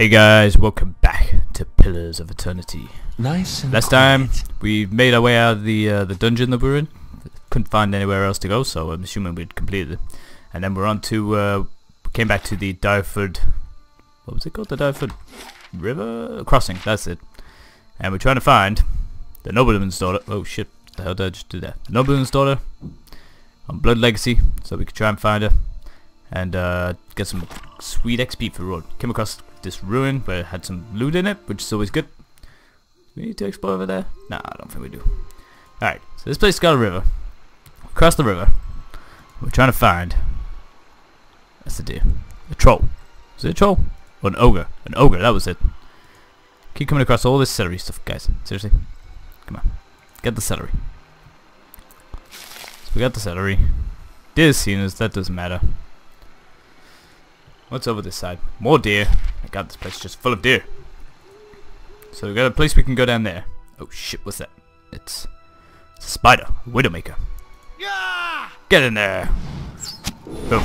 Hey guys, welcome back to Pillars of Eternity. Nice and Last time we made our way out of the uh, the dungeon that we were in. Couldn't find anywhere else to go, so I'm assuming we'd completed it. And then we're on to uh, came back to the Dyrford. What was it called? The Dyrford River Crossing. That's it. And we're trying to find the nobleman's daughter. Oh shit! The hell did I just do that? The nobleman's daughter on Blood Legacy, so we could try and find her and uh, get some sweet XP for the road. Came across this ruin where it had some loot in it, which is always good. We need to explore over there? Nah, I don't think we do. Alright, so this place got a river. Across the river, we're trying to find... that's the deal? A troll. Is it a troll? Or an ogre? An ogre, that was it. Keep coming across all this celery stuff, guys. Seriously. Come on. Get the celery. So we got the celery. Deer seen us, that doesn't matter. What's over this side? More deer. My god, this place is just full of deer. So we got a place we can go down there. Oh shit, what's that? It's, it's a spider. A Widowmaker. Get in there! Boom.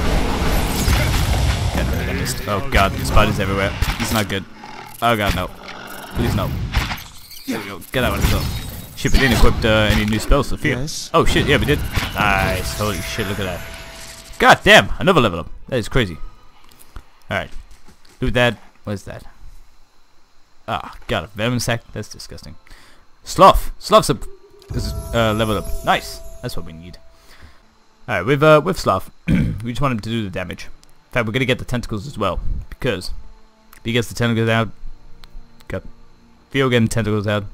Get rid of that mist. Oh god, the spiders everywhere. He's not good. Oh god, no. Please no. There we go. Get out of the zone. Shit, we didn't equip uh, any new spells to fear. Yes. Oh shit, yeah we did. Nice. Holy shit, look at that. God damn, another level up. That is crazy. Alright. Do that. What is that? Ah, got a venom sack. That's disgusting. Sloth. Sloth's up. Is uh, up. Nice. That's what we need. Alright, with uh, with Sloth, we just want him to do the damage. In fact, we're gonna get the tentacles as well because if he gets the tentacles out, got Theo getting tentacles out,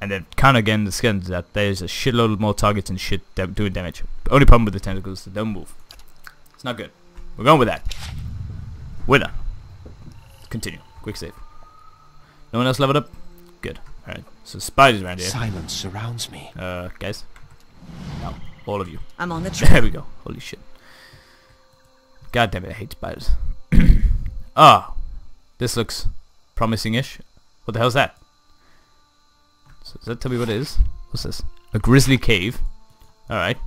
and then Connor getting the skins out. There's a shitload more targets and shit doing damage. Only problem with the tentacles is they don't move. It's not good. We're going with that. Winner. Continue. Quick save. No one else leveled up? Good. Alright. So spiders around here. Silence surrounds me. Uh, guys. No. All of you. I'm on the There we go. Holy shit. God damn it, I hate spiders. Ah. this looks promising-ish. What the hell's that? So does that tell me what it is? What's this? A grizzly cave. Alright.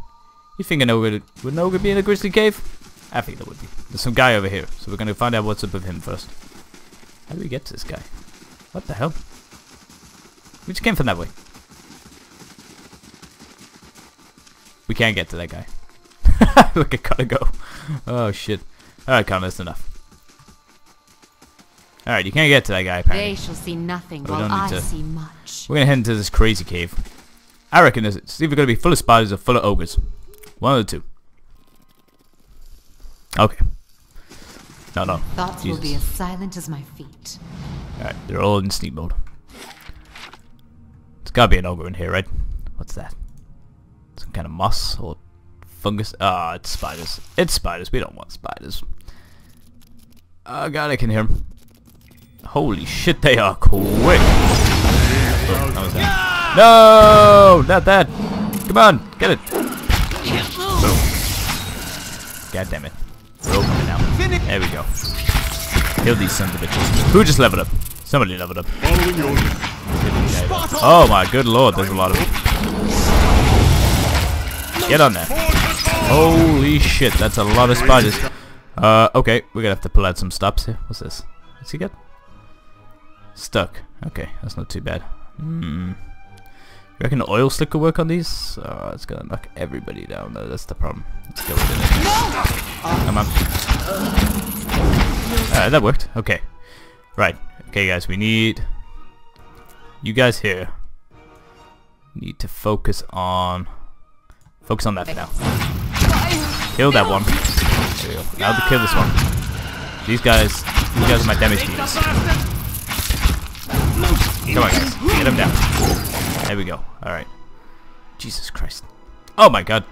You think I an ogre would an ogre be in a grizzly cave? I think there would be. There's some guy over here, so we're gonna find out what's up with him first. How do we get to this guy? What the hell? We just came from that way. We can't get to that guy. Look, I gotta go. Oh shit. Alright, Connor, that's enough. Alright, you can't get to that guy apparently. They shall see nothing But while I to... see much. We're gonna head into this crazy cave. I reckon it's- it's either gonna be full of spiders or full of ogres. One of the two. Okay. No, no. Thoughts will be as silent as my feet. Alright, they're all in sleep mode. There's gotta be an ogre in here, right? What's that? Some kind of moss or fungus? Ah, it's spiders. It's spiders. We don't want spiders. Oh god, I can hear them. Holy shit, they are quick. Oh. No, not that. Come on, get it. God damn it. We're opening now. There we go. Kill these sons of bitches. Who just leveled up? Somebody leveled up. Oh my good lord, there's a lot of them. Get on there. Holy shit, that's a lot of spiders. Uh, okay, we're gonna have to pull out some stops here. What's this? What's he get? Stuck. Okay, that's not too bad. Hmm. Reckon the oil slick will work on these? Oh, it's gonna knock everybody down though, that's the problem. Let's go with it. Come on. Alright, that worked. Okay. Right. Okay guys, we need you guys here need to focus on focus on that for now. Kill that one. Now to kill this one. These guys these guys are my damage dealers. Come on guys. Get him down. There we go. Alright. Jesus Christ. Oh my god.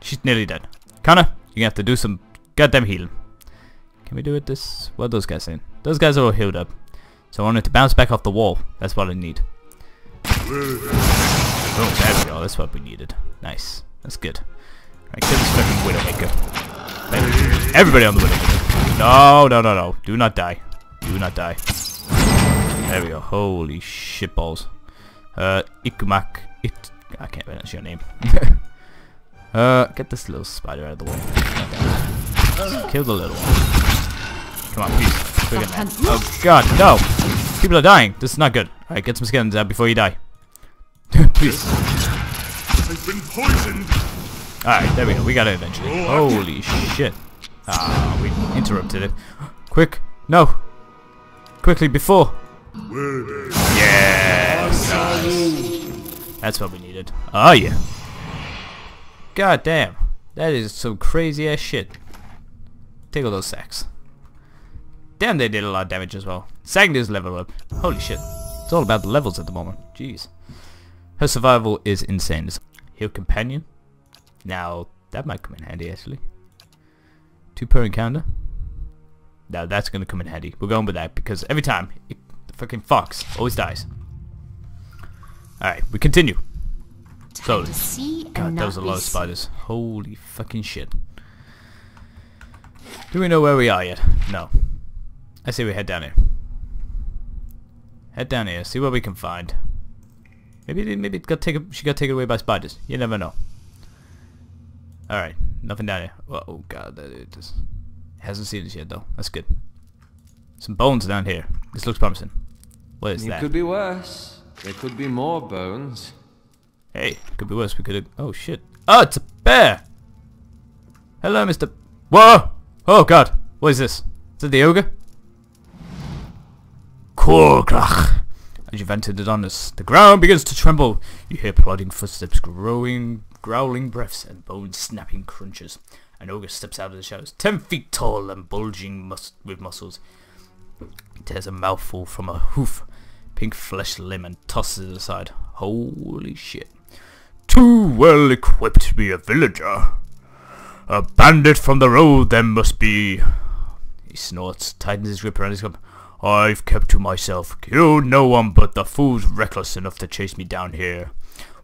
She's nearly dead. Connor, you're gonna have to do some goddamn healing. Can we do it this? What are those guys saying? Those guys are all healed up. So I wanted to bounce back off the wall. That's what I need. Oh, there we go. That's what we needed. Nice. That's good. Alright, kill this fucking Widowmaker. Everybody on the Widowmaker. No, no, no, no. Do not die. Do not die. There we go. Holy shitballs. Uh, Ikumak. It. I can't pronounce your name. uh, get this little spider out of the way. Kill the little one. Come on, please. quick. Oh god, no! People are dying. This is not good. Alright, get some skins out before you die. Please. I've been poisoned. Alright, there we go. We got it eventually. Holy shit. Ah, we interrupted it. Quick. No. Quickly, before. Yes. Nice. That's what we needed. Oh, yeah. God damn. That is some crazy ass shit. Take all those sacks. Damn, they did a lot of damage as well. Sang does level up. Holy shit. It's all about the levels at the moment. Jeez. Her survival is insane. Heal companion. Now, that might come in handy actually. Two per encounter. Now that's gonna come in handy. We're going with that because every time, it, the fucking fox always dies. Alright, we continue. Time Slowly. God, was a lot of spiders. Holy fucking shit. Do we know where we are yet? No. I say we head down here. Head down here, see what we can find. Maybe maybe it got taken she got taken away by spiders. You never know. Alright, nothing down here. Well, oh god, that it just hasn't seen us yet though. That's good. Some bones down here. This looks promising. What is It that? could be worse. There could be more bones. Hey, it could be worse. We could have. Oh shit! Oh, it's a bear. Hello, Mister. Whoa! Oh god! What is this? Is it the ogre? Korgrak! As you've entered it on us, the ground begins to tremble. You hear plodding footsteps, growing, growling breaths, and bone-snapping crunches. An ogre steps out of the shadows, ten feet tall and bulging mus- with muscles. He tears a mouthful from a hoof, pink flesh limb, and tosses it aside. Holy shit. Too well equipped to be a villager. A bandit from the road then must be. He snorts, tightens his grip around his cup. I've kept to myself, killed no one but the fools reckless enough to chase me down here.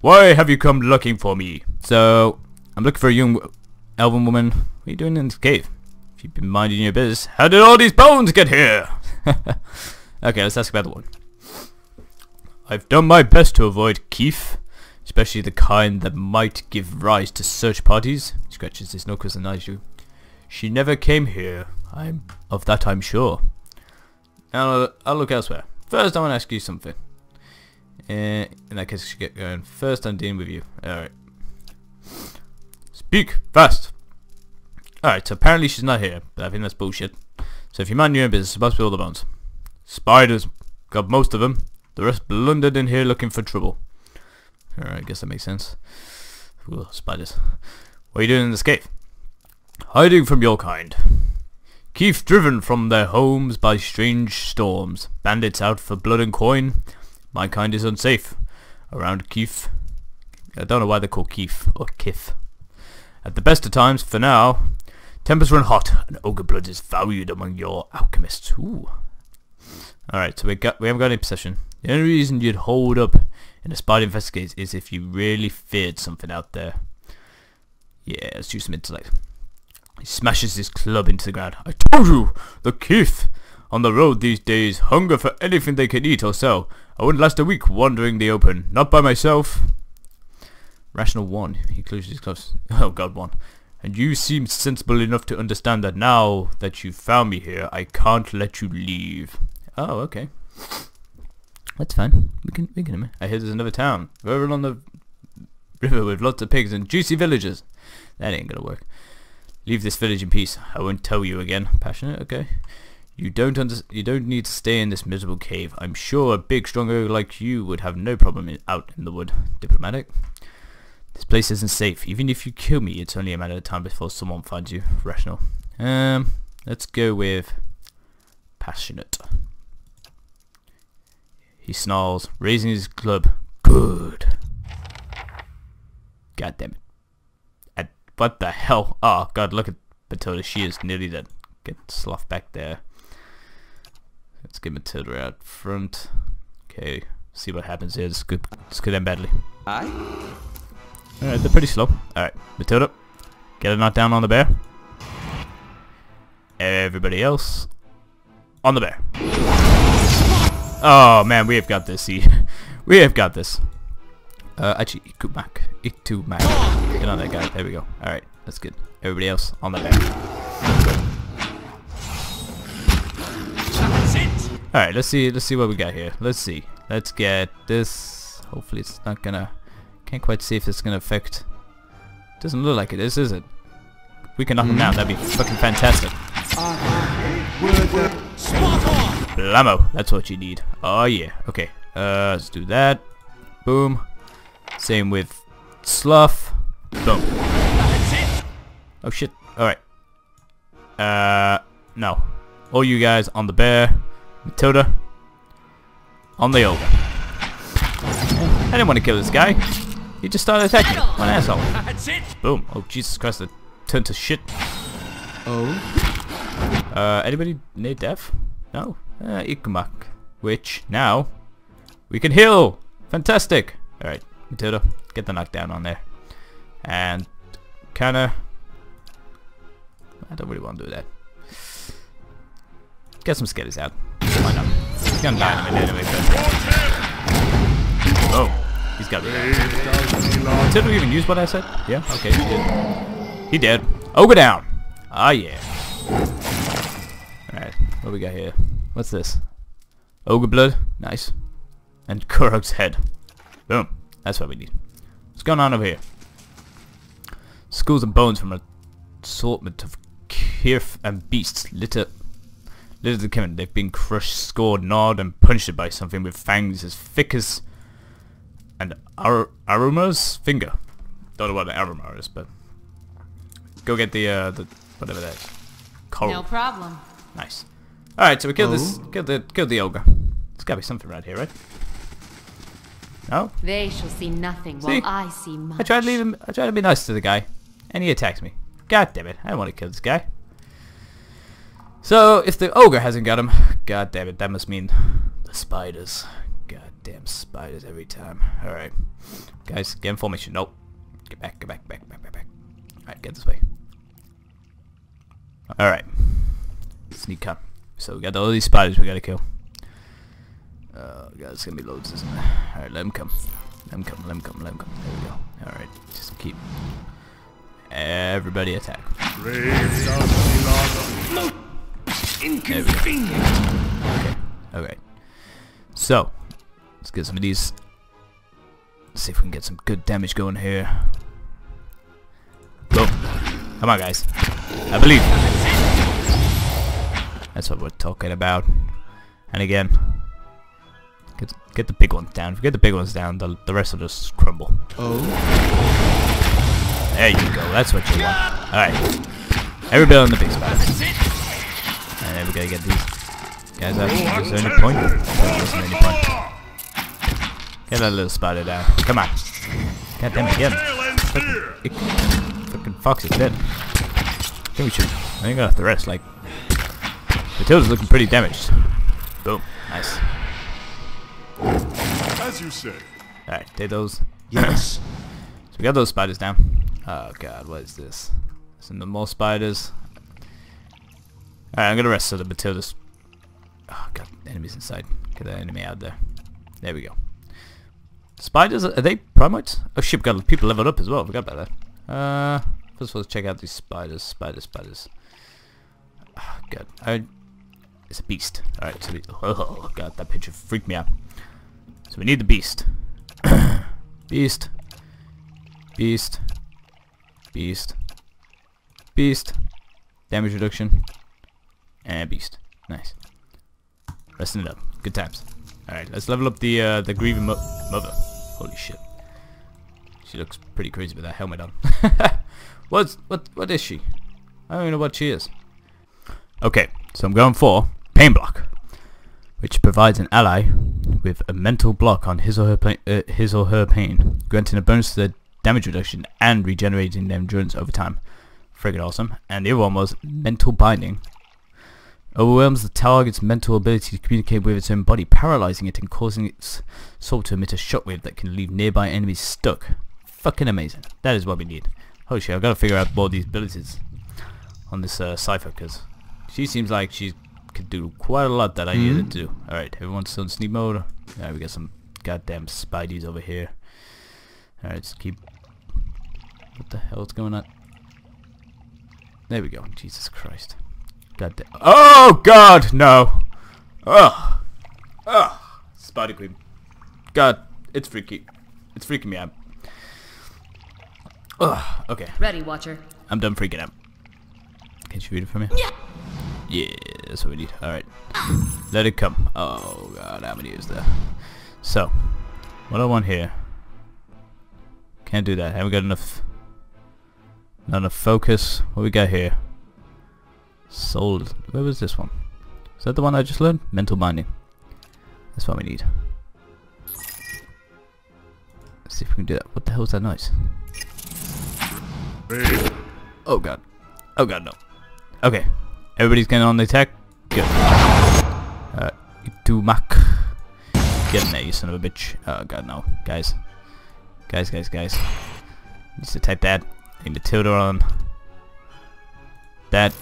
Why have you come looking for me? So, I'm looking for a young elven woman. What are you doing in this cave? If you've been minding your business, how did all these bones get here? okay, let's ask about the one. I've done my best to avoid Kith, especially the kind that might give rise to search parties. Scratches his knuckles and eyes you. She never came here. I'm of that I'm sure. Now I'll, look elsewhere. First, I want to ask you something. Uh, in that case, get going. First, I'm dealing with you. Alright. Speak fast. Alright, so apparently she's not here, but I think that's bullshit. So if you mind your own business, to be all the bones. Spiders. Got most of them. The rest blundered in here looking for trouble. Alright, I guess that makes sense. Ooh, spiders. What are you doing in this cave? Hiding from your kind. Kith driven from their homes by strange storms. Bandits out for blood and coin. My kind is unsafe. Around Kith. I don't know why they're called or Kith. At the best of times, for now, tempers run hot and ogre blood is valued among your alchemists. Ooh. Alright, so we got we haven't got any possession. The only reason you'd hold up in a spider investigate is if you really feared something out there. Yeah, let's use some intellect. He smashes his club into the ground. I told you! The Kith! On the road these days, hunger for anything they can eat or sell. I wouldn't last a week wandering the open. Not by myself. Rational one. He closes his gloves. Oh god, one. And you seem sensible enough to understand that now that you've found me here, I can't let you leave. Oh, okay. That's fine. We can, we can. I hear there's another town. Over on the river with lots of pigs and juicy villagers. That ain't gonna work. Leave this village in peace. I won't tell you again. Passionate, okay. You don't under you don't need to stay in this miserable cave. I'm sure a big strong ogre like you would have no problem in, out in the wood. Diplomatic. This place isn't safe. Even if you kill me, it's only a matter of time before someone finds you. Rational. Um, let's go with passionate. He snarls, raising his club. Good. God damn it. What the hell? Oh god, look at Matilda. She is nearly dead. Get Sloth back there. Let's get Matilda out front. Okay, see what happens here. This could, this could end badly. Aye? Alright, they're pretty slow. Alright, Matilda. Get a knot down on the bear. Everybody else on the bear. Oh man, we have got this. See, we have got this. Uh, actually, Ikumak, Itumak. Get on that guy. There we go. All right, that's good. Everybody else on the back. Alright, let's see let's see what we got here. Let's see. Let's get this. Hopefully it's not gonna can't quite see if it's gonna affect doesn't look like it is, is it? We can knock him down, that'd be fucking fantastic. Blammo, that's what you need. Oh yeah. Okay. Uh let's do that. Boom. Same with Slough. Boom. Oh shit. Alright. Uh no. All you guys on the bear. Matilda. On the ogre. I didn't want to kill this guy. He just started attacking me. What an asshole. That's it! Boom. Oh Jesus Christ, that turned to shit. Oh? Uh, anybody near death? No? Uh. Which, now, we can heal! Fantastic! Alright, Matilda, get the knockdown on there. And, kinda... I don't really want to do that. Get some skitters out. Why not? He's gonna die in a minute anyway. Oh, he's got me. we even use what I said? Yeah, okay, he did. He did. Ogre down! Ah, yeah. Alright, what we got here? What's this? Ogre blood? Nice. And Kurog's head. Boom. That's what we need. What's going on over here? Skulls and bones from an assortment of kith and beasts litter litter the Kevin. They've been crushed, scored, gnawed, and punctured by something with fangs as thick as an Ar Aruma's finger. Don't know what an Aruma is, but go get the uh, the whatever that is. Coral. No problem. Nice. Alright, so we killed this Oh. killed the killed the ogre. There's gotta be something right here, right? No? They shall see nothing See? while I see much. I tried to leave him I tried to be nice to the guy. And he attacks me. God damn it, I don't want to kill this guy. So if the ogre hasn't got him, god damn it, that must mean the spiders. God damn spiders every time. Alright. Guys, get in formation. Nope. Get back, get back, back, back, back, back. Alright, get this way. Alright. Sneak up. So we got all these spiders we gotta kill. Oh god, it's gonna be loads, isn't it? Alright, let him come. Let him come, let him come, let him come. There we go. Alright, just keep everybody attack. Inconvenient! Okay. Okay. So, let's get some of these. Let's see if we can get some good damage going here. Boom. Come on, guys. I believe. That's what we're talking about. And again, get get the big ones down. If we get the big ones down, the the rest will just crumble. Oh? There you go. That's what you want. All right. Everybody on the big spot. And then we gotta get these guys out. Is there any point? There isn't any point. Get that little spider down. Come on. God damn it, get him. Fucking fox is dead. I think we should. I think I have to rest. Like, Matilda's looking pretty damaged. Boom. Nice. As you say. Alright, take those. Yes. So we got those spiders down. Oh god, what is this? Some more spiders. Alright, I'm gonna rest so that Matilda's... Oh god, enemies inside. Get that enemy out there. There we go. Spiders, are they primates? Oh shit, we got people leveled up as well. Forgot about that. Uh, first of all, let's check out these spiders. Spiders, spiders. Oh god, I... It's a beast. Alright, so we... Oh god, that picture freaked me out. So we need the beast. beast. Beast. Beast. Beast. Damage reduction. And beast. Nice. Resting it up. Good times. Alright, let's level up the uh, the grieving mo mother. Holy shit. She looks pretty crazy with that helmet on. What's what what is she? I don't even know what she is. Okay, so I'm going for Pain Block, which provides an ally with a mental block on his or her pain, uh, his or her pain, granting a bonus to their damage reduction and regenerating their endurance over time. Friggin' awesome. And the other one was Mental Binding. Overwhelms the target's mental ability to communicate with its own body, paralyzing it and causing its soul to emit a shockwave that can leave nearby enemies stuck. Fucking amazing. That is what we need. Holy shit, I've got to figure out more of these abilities on this uh, Cypher, because she seems like she could do quite a lot that I needed hmm. to do. Alright, everyone's still in sneak mode. Alright, we got some goddamn spideys over here. Alright, let's keep... What the hell is going on? There we go. Jesus Christ. God damn. Oh God, no. Oh Ugh, Spider Queen. God, it's freaky. It's freaking me out. Ugh, okay. Ready, Watcher. I'm done freaking out. Can you read it for me? Yeah. Yeah, that's what we need. Alright. Let it come. Oh god, how many is there? So, what I want here. Can't do that. Haven't got enough not enough focus. What we got here? Soul where was this one? Is that the one I just learned? Mental binding. That's what we need. Let's see if we can do that. What the hell is that noise? Oh god. Oh god, no. Okay. Everybody's getting on the attack? Good. Uh, do Mac. Get in there, you son of a bitch. Oh god, no. Guys. Guys, guys, guys. Needs to type that. Need to tilt on. That.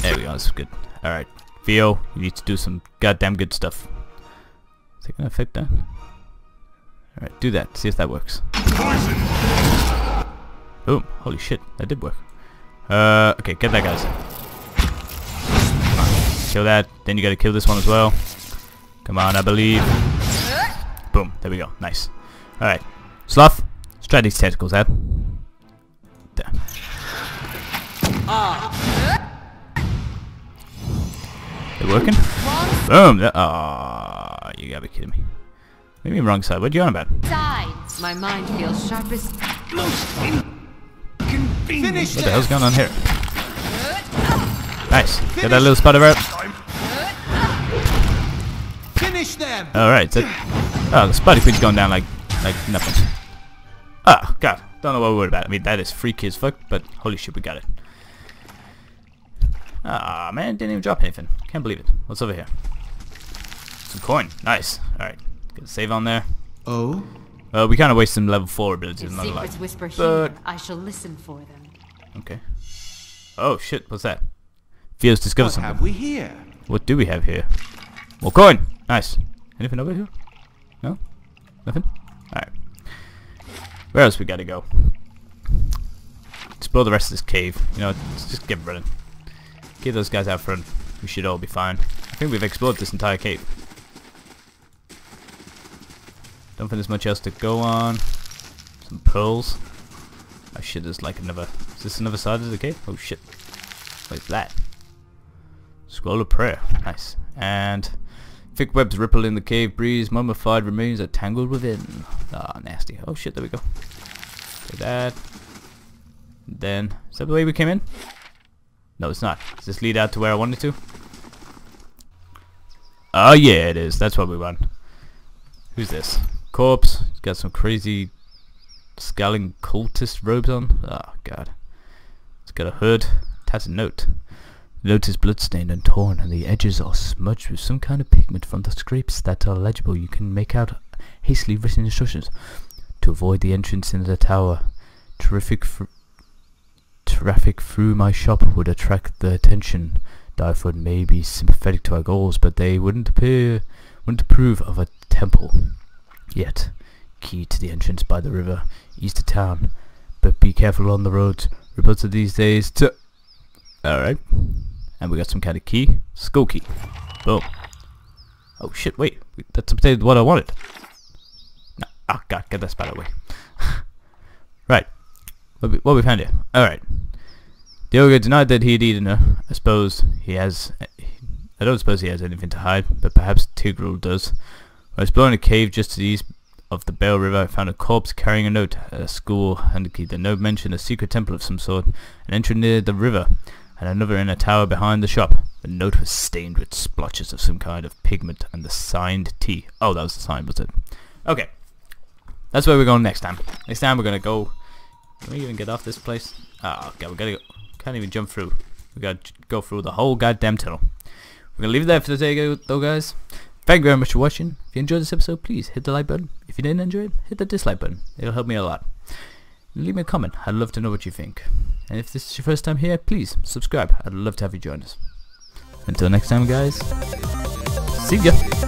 There we go, that's good. Alright. Theo, you need to do some goddamn good stuff. Is it gonna affect that? Alright, do that. See if that works. Boom. Holy shit, that did work. Uh, okay, get that guys. Kill that. Then you gotta kill this one as well. Come on, I believe. Boom. There we go. Nice. Alright. Sloth, let's try these tentacles out. There. They working? Boom. Ah, you gotta be kidding me. Maybe wrong side. What are you on about? Sides. My mind feels sharp as... Finish What the hell's going on here? Nice. Get that little spider out. Finish them! Alright, so Oh, the spider queen's going down like like nothing. Ah, god. Don't know what we're worried about. I mean that is freaky as fuck, but holy shit we got it. Ah man, didn't even drop anything. Can't believe it. What's over here? Some coin. Nice. Alright. Get a save on there. Oh? Well, we kinda wasted some level 4 abilities, If I'm not gonna whisper But- here, I shall listen for them. Okay. Oh shit, what's that? Theo's discovered What something. have we here? What do we have here? More coin! Nice. Anything over here? No? Nothing? Alright. Where else we gotta go? Explore the rest of this cave. You know, let's just get running. Get those guys out front. We should all be fine. I think we've explored this entire cave. Don't think there's much else to go on. Some pearls. Oh shit, there's like another... Is this another side of the cave? Oh shit. What's that? Scroll of prayer. Nice. And thick webs ripple in the cave breeze. Mummified remains are tangled within. Ah, nasty. Oh shit, there we go. Do that. Then, is that the way we came in? No, it's not. Does this lead out to where I wanted to? Oh yeah, it is. That's what we want. Who's this? Corpse. He's got some crazy scowling cultist robes on. Oh god. It's got a hood. It has a note. Is bloodstained and torn, and the edges are smudged with some kind of pigment from the scrapes that are legible. You can make out hastily written instructions to avoid the entrance into the tower. Terrific traffic through my shop would attract the attention. Dyrford may be sympathetic to our goals, but they wouldn't appear wouldn't approve of a temple. Yet, key to the entrance by the river, east of town. But be careful on the roads. Reports of these days to Alright. And we got some kind of key. Skull key. Boom. Oh shit, wait. That's updated what I wanted. No. Oh god, get that spider away. right. What we, what we found here? Alright. Diogo denied that he had eaten her. I suppose he has... I don't suppose he has anything to hide, but perhaps Tigreal does. While exploring a cave just to the east of the Bale River, I found a corpse carrying a note at a school, and the note mentioned a secret temple of some sort, an entrance near the river, and another in a tower behind the shop. The note was stained with splotches of some kind of pigment, and the signed T. Oh, that was the sign, was it? Okay. That's where we're going next time. Next time we're gonna go... Can we even get off this place? Ah, oh, God, we gotta go... Can't even jump through. We gotta go through the whole goddamn tunnel. We're gonna leave it there for today, though, guys. Thank you very much for watching. If you enjoyed this episode, please hit the like button. If you didn't enjoy it, hit the dislike button. It'll help me a lot. Leave me a comment. I'd love to know what you think. And if this is your first time here, please subscribe. I'd love to have you join us. Until next time, guys. See ya.